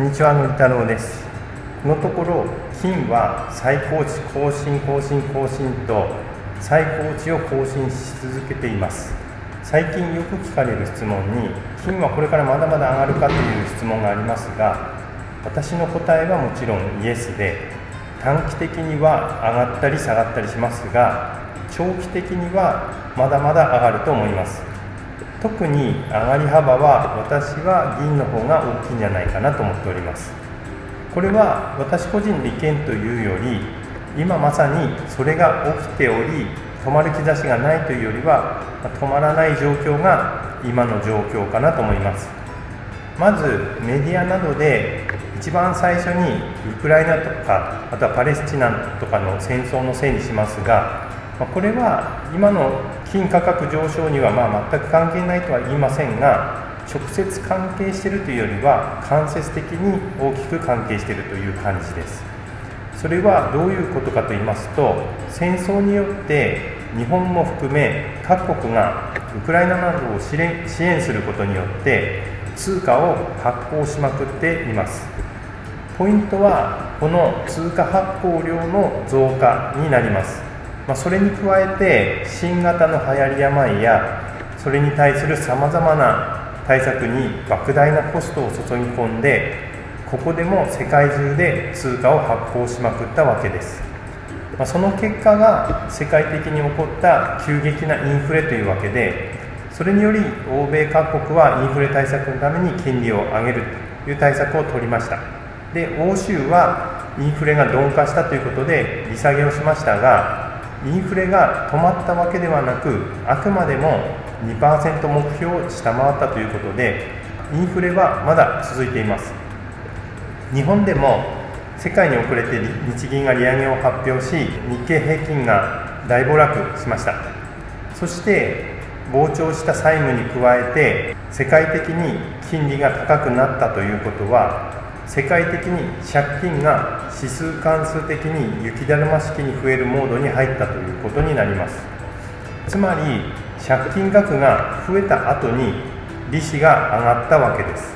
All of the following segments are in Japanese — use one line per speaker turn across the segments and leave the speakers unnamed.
こんにちは、のり太郎です。このところ、金は最高値更新、更新、更新と最高値を更新し続けています。最近よく聞かれる質問に、金はこれからまだまだ上がるかという質問がありますが、私の答えはもちろんイエスで、短期的には上がったり下がったりしますが、長期的にはまだまだ上がると思います。特に上がり幅は私は銀の方が大きいんじゃないかなと思っております。これは私個人の意見というより今まさにそれが起きており止まる兆しがないというよりは止まらない状況が今の状況かなと思います。まずメディアなどで一番最初にウクライナとかあとはパレスチナとかの戦争のせいにしますがまこれは今の金価格上昇にはまあ全く関係ないとは言いませんが直接関係しているというよりは間接的に大きく関係しているという感じです。それはどういうことかと言いますと戦争によって日本も含め各国がウクライナなどを支援することによって通貨を発行しまくっています。ポイントはこの通貨発行量の増加になります。まあ、それに加えて新型の流行り病やそれに対するさまざまな対策に莫大なコストを注ぎ込んでここでも世界中で通貨を発行しまくったわけです、まあ、その結果が世界的に起こった急激なインフレというわけでそれにより欧米各国はインフレ対策のために金利を上げるという対策を取りました。で欧州はインフレが鈍化したということで利下げをしましたがインフレが止まったわけではなくあくまでも2%目標を下回ったということでインフレはまだ続いています。日本でも世界に遅れて日銀が利上げを発表し日経平均が大暴落しました。そして膨張した債務に加えて世界的に金利が高くなったということは世界的に借金が指数関数的に雪だるま式に増えるモードに入ったということになります。つまり借金額が増えた後に利子が上がったわけです。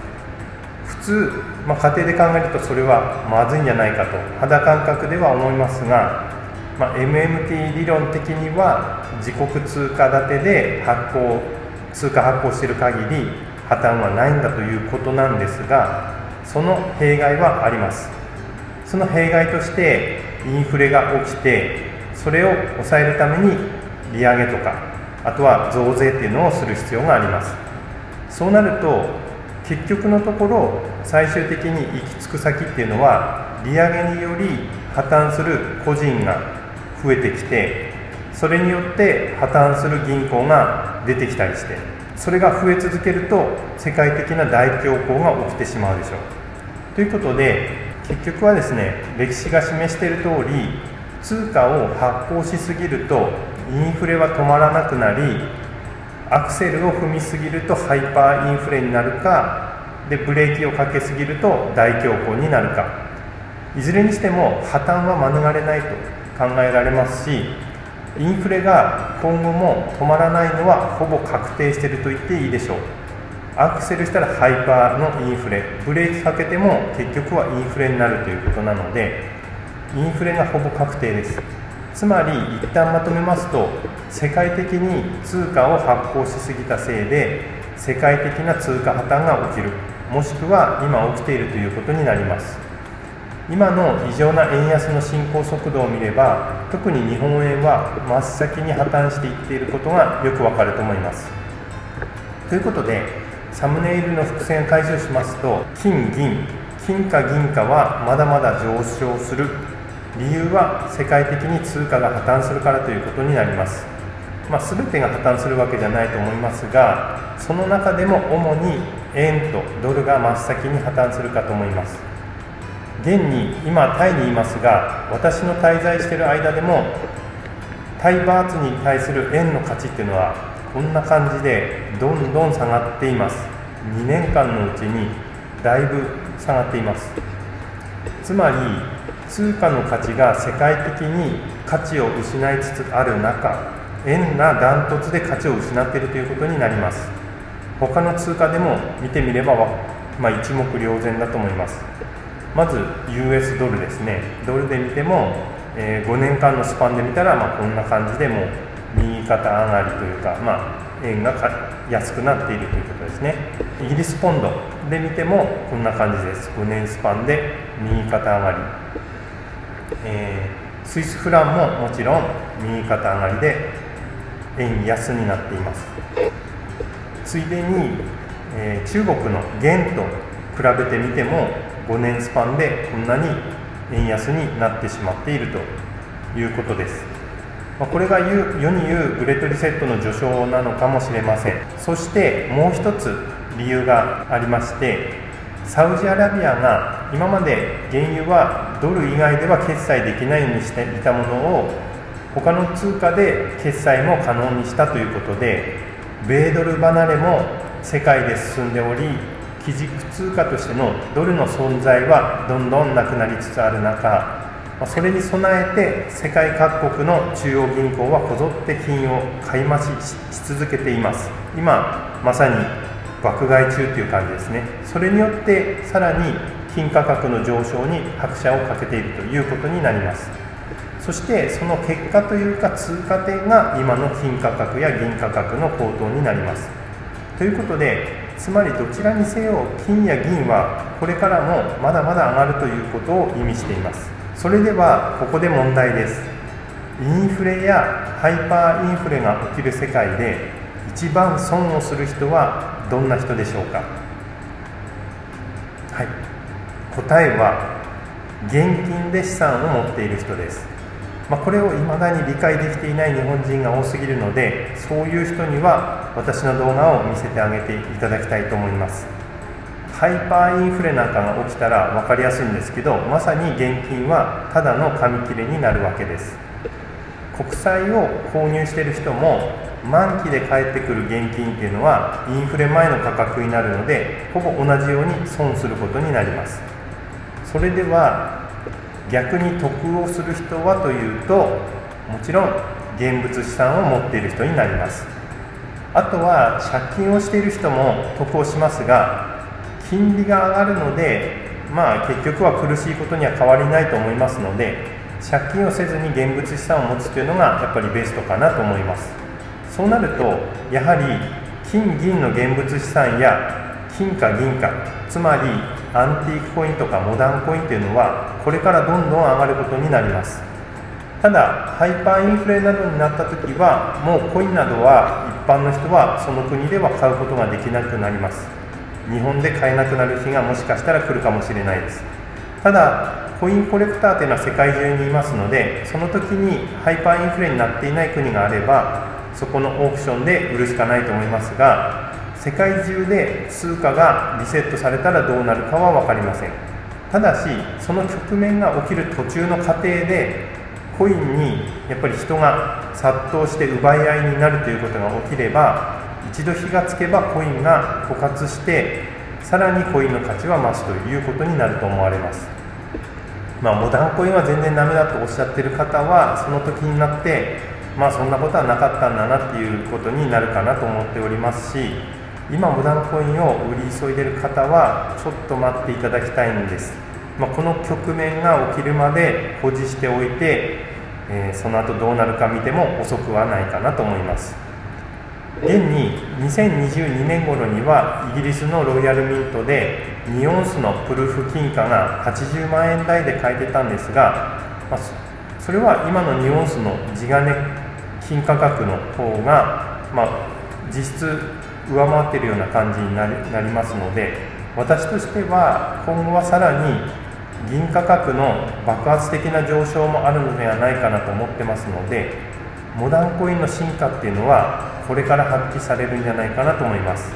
普通、まあ、家庭で考えるとそれはまずいんじゃないかと肌感覚では思いますが、まあ、MMT 理論的には自国通貨建てで発行通貨発行している限り破綻はないんだということなんですがその弊害はあります。その弊害としてインフレが起きてそれを抑えるために利上げとかあとは増税っていうのをする必要があります。そうなると結局のところ最終的に行き着く先っていうのは利上げにより破綻する個人が増えてきてそれによって破綻する銀行が出てきたりしてそれが増え続けると世界的な大恐慌が起きてしまうでしょう。ということで結局はですね歴史が示している通り通貨を発行しすぎるとインフレは止まらなくなりアクセルを踏みすぎるとハイパーインフレになるかでブレーキをかけすぎると大恐慌になるか。いずれにしても破綻は免れないと考えられますしインフレが今後も止まらないのはほぼ確定していると言っていいでしょう。アクセルしたらハイパーのインフレ。ブレーキかけても結局はインフレになるということなのでインフレがほぼ確定です。つまり一旦まとめますと世界的に通貨を発行しすぎたせいで世界的な通貨破綻が起きる。もしくは今起きているということになります。今の異常な円安の進行速度を見れば特に日本円は真っ先に破綻していっていることがよくわかると思います。ということでサムネイルの伏線を解消しますと金銀金貨銀貨はまだまだ上昇する。理由は世界的に通貨が破綻するからということになります、まあ、全てが破綻するわけじゃないと思いますがその中でも主に円とドルが真っ先に破綻するかと思います。現に今タイにいますが私の滞在している間でもタイバーツに対する円の価値っていうのはこんな感じでどんどん下がっています。2年間のうちにだいぶ下がっています。つまり通貨の価値が世界的に価値を失いつつある中円がダントツで価値を失っているということになります。他の通貨でも見てみればまあ、一目瞭然だと思います。まず US ドルですね。ドルで見ても、えー、5年間のスパンで見たら、まあ、こんな感じでもう右肩上がりというか、まあ、円が安くなっているということですね。イギリスポンドで見てもこんな感じです。5年スパンで右肩上がり、えー、スイスフランももちろん右肩上がりで円安になっています。ついでに、えー、中国の元と比べてみても5年スパンでこんなに円安になってしまっているということです、まあ、これが言う世に言うグレートリセットの序章なのかもしれません。そしてもう一つ理由がありましてサウジアラビアが今まで原油はドル以外では決済できないようにしていたものを他の通貨で決済も可能にしたということで米ドル離れも世界で進んでおり基軸通貨としてのドルの存在はどんどんなくなりつつある中それに備えて世界各国の中央銀行はこぞって金を買い増しし続けています。今まさに爆買い中という感じですね。それによってさらに金価格の上昇に拍車をかけているということになります。そしてその結果というか通過点が今の金価格や銀価格の高騰になります。ということでつまりどちらにせよ金や銀はこれからもまだまだ上がるということを意味しています。それではここで問題です。インフレやハイパーインフレが起きる世界で一番損をする人はどんな人でしょうか？はい。答えは現金で資産を持っている人です。まあ、これを未だに理解できていない日本人が多すぎるのでそういう人には私の動画を見せてあげていただきたいと思います。ハイパーインフレなんかが起きたら分かりやすいんですけどまさに現金はただの紙切れになるわけです。国債を購入している人も満期で返ってくる現金っていうのはインフレ前の価格になるのでほぼ同じように損することになります。それでは逆に得をする人はというともちろん現物資産を持っている人になります。あとは借金をしている人も得をしますが金利が上がるのでまあ結局は苦しいことには変わりないと思いますので借金をせずに現物資産を持つというのがやっぱりベストかなと思います。そうなるとやはり金銀の現物資産や金貨銀貨つまりアンティークコインとかモダンコインというのはこれからどんどん上がることになります。ただハイパーインフレなどになった時はもうコインなどは一般の人はその国では買うことができなくなります。日本で買えなくなる日がもしかしたら来るかもしれないです。ただコインコレクターというのは世界中にいますのでその時にハイパーインフレになっていない国があればそこのオークションで売るしかないと思いますが世界中で通貨がリセットされたらどうなるかは分かりません。ただしその局面が起きる途中の過程でコインにやっぱり人が殺到して奪い合いになるということが起きれば一度火がつけばコインが枯渇してさらにコインの価値は増すということになると思われます。まあ、モダンコインは全然ダメだとおっしゃってる方はその時になってまあそんなことはなかったんだなっていうことになるかなと思っておりますし今無断コインを売り急いでる方はちょっと待っていただきたいんです、まあ、この局面が起きるまで保持しておいて、えー、その後どうなるか見ても遅くはないかなと思います。現に2022年頃にはイギリスのロイヤルミントで2オンスのプルーフ金貨が80万円台で買えてたんですが、まあ、それは今の2オンスの地金金価格の方が、まあ、実質上回っているような感じになりなりますので私としては今後はさらに銀価格の爆発的な上昇もあるのではないかなと思ってますのでモダンコインの進化っていうのはこれから発揮されるんじゃないかなと思います、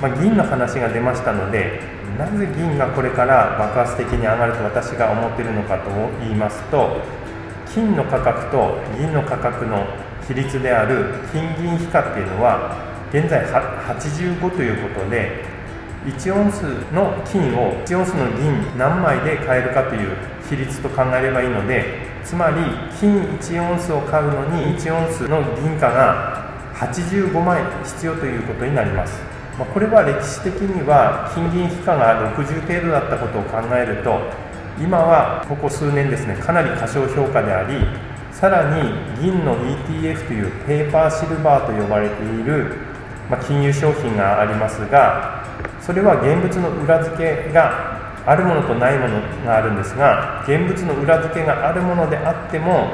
まあ、銀の話が出ましたのでなぜ銀がこれから爆発的に上がると私が思ってるのかと言いますと金の価格と銀の価格の比率である金銀比価っていうのは現在85ということで1オンスの金を1オンスの銀何枚で買えるかという比率と考えればいいのでつまり金1オンスを買うのに1オンスの銀貨が85枚必要ということになります。まあ、これは歴史的には金銀比価が60程度だったことを考えると今はここ数年ですねかなり過小評価でありさらに銀の ETF というペーパーシルバーと呼ばれている、まあ、金融商品がありますがそれは現物の裏付けがあるものとないものがあるんですが現物の裏付けがあるものであっても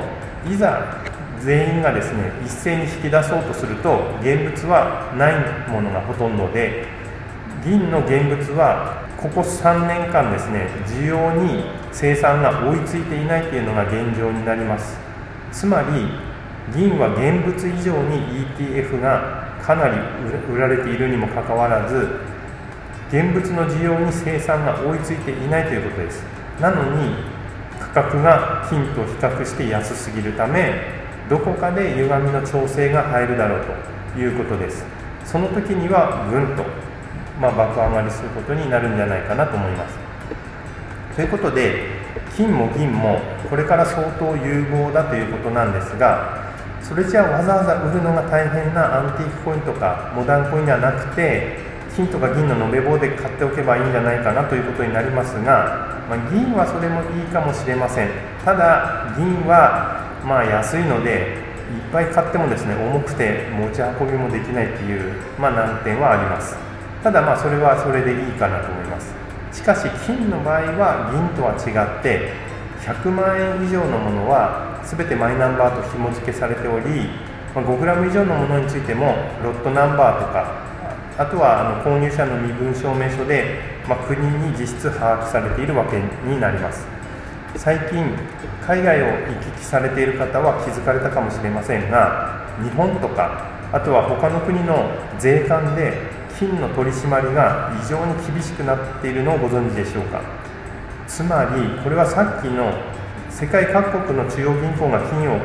いざ全員がですね一斉に引き出そうとすると現物はないものがほとんどで銀の現物はここ3年間ですね需要に生産が追いついていないというのが現状になります。つまり銀は現物以上に ETF がかなり売られているにもかかわらず現物の需要に生産が追いついていないということです。なのに価格が金と比較して安すぎるためどこかで歪みの調整が入るだろうということです。その時にはぐんと、まあ、爆上がりすることになるんじゃないかなと思います。ということで金も銀もこれから相当有望だということなんですがそれじゃあわざわざ売るのが大変なアンティークコインとかモダンコインではなくて金とか銀の延べ棒で買っておけばいいんじゃないかなということになりますが、まあ、銀はそれもいいかもしれません。ただ銀はまあ安いのでいっぱい買ってもですね重くて持ち運びもできないっていう、まあ、難点はあります。ただまあそれはそれでいいかなと思います。しかし金の場合は銀とは違って100万円以上のものは全てマイナンバーと紐付けされており 5g 以上のものについてもロットナンバーとかあとはあの購入者の身分証明書で、まあ、国に実質把握されているわけになります。最近海外を行き来されている方は気づかれたかもしれませんが日本とかあとは他の国の税関で金の取り締まりが異常に厳しくなっているのをご存知でしょうか。つまりこれはさっきの世界各国の中央銀行が金を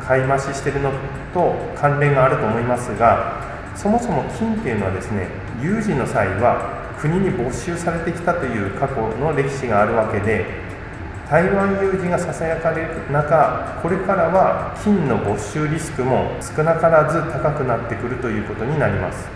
買い増ししてるのと関連があると思いますがそもそも金っていうのはですね有事の際は国に没収されてきたという過去の歴史があるわけで台湾有事がささやかれる中これからは金の没収リスクも少なからず高くなってくるということになります。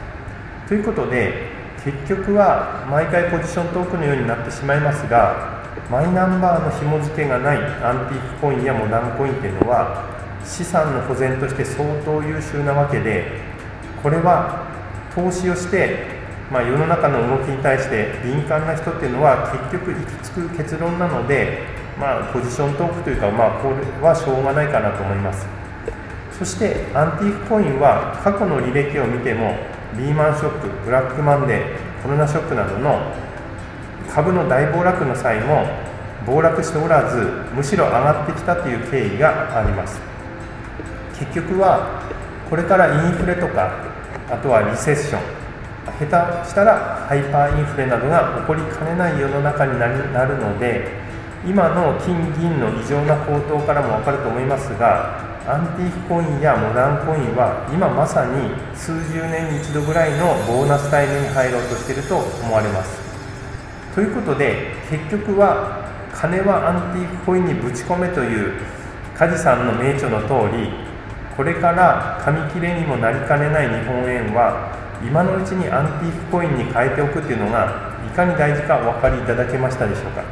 ということで結局は毎回ポジショントークのようになってしまいますがマイナンバーの紐付けがないアンティークコインやモダンコインっていうのは資産の保全として相当優秀なわけでこれは投資をしてまあ、世の中の動きに対して敏感な人っていうのは結局行き着く結論なのでまあ、ポジショントークというか、まあ、これはしょうがないかなと思います。そしてアンティークコインは過去の履歴を見てもリーマンショックブラックマンデーコロナショックなどの株の大暴落の際も暴落しておらずむしろ上がってきたという経緯があります。結局はこれからインフレとかあとはリセッション。下手したらハイパーインフレなどが起こりかねない世の中になるので今の金銀の異常な高騰からも分かると思いますがアンティークコインやモダンコインは今まさに数十年に一度ぐらいのボーナスタイムに入ろうとしていると思われます。ということで結局は金はアンティークコインにぶち込めという梶さんの名著の通りこれから紙切れにもなりかねない日本円は今のうちにアンティークコインに変えておくっていうのがいかに大事かお分かりいただけましたでしょうか。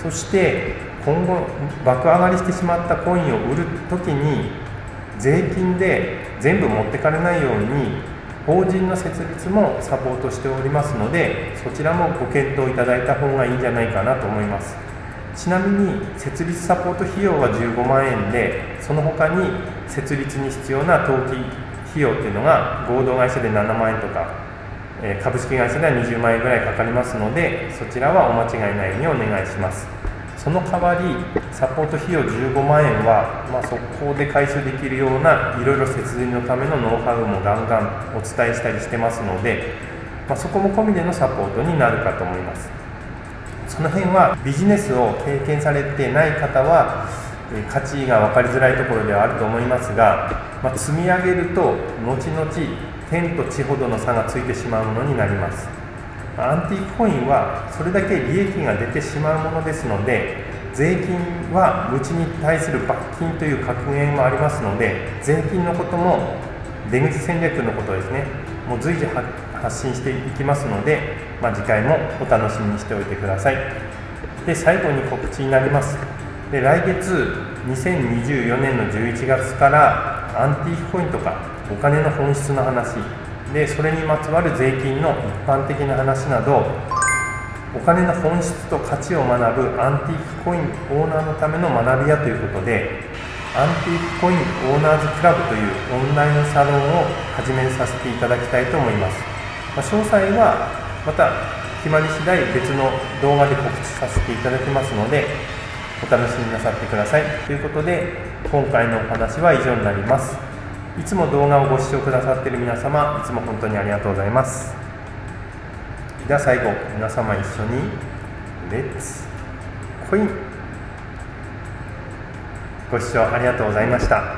そして今後爆上がりしてしまったコインを売る時に税金で全部持ってかれないように法人の設立もサポートしておりますのでそちらもご検討いただいた方がいいんじゃないかなと思います。ちなみに設立サポート費用は15万円でその他に設立に必要な登記費用っていうのが合同会社で7万円とかえ株式会社では20万円ぐらいかかりますのでそちらはお間違いないようにお願いします。その代わりサポート費用15万円は、まあ、速攻で回収できるようないろいろ節電のためのノウハウもガンガンお伝えしたりしてますので、まあ、そこも込みでのサポートになるかと思います。その辺はビジネスを経験されてない方は価値が分かりづらいところではあると思いますが、まあ、積み上げると後々天と地ほどの差がついてしまうものになります。アンティークコインはそれだけ利益が出てしまうものですので税金はうちに対する罰金という格言もありますので税金のことも出口戦略のことですね。もう随時発信していきますので、まあ、次回もお楽しみにしておいてください。で最後に告知になります。で来月2024年の11月からアンティークコインとかお金の本質の話。でそれにまつわる税金の一般的な話などお金の本質と価値を学ぶアンティークコインオーナーのための学び屋ということでアンティークコインオーナーズクラブというオンラインのサロンを始めさせていただきたいと思います、まあ、詳細はまた決まり次第別の動画で告知させていただきますのでお楽しみなさってください。ということで今回のお話は以上になります。いつも動画をご視聴くださっている皆様いつも本当にありがとうございます。では最後皆様一緒にレッツコインご視聴ありがとうございました。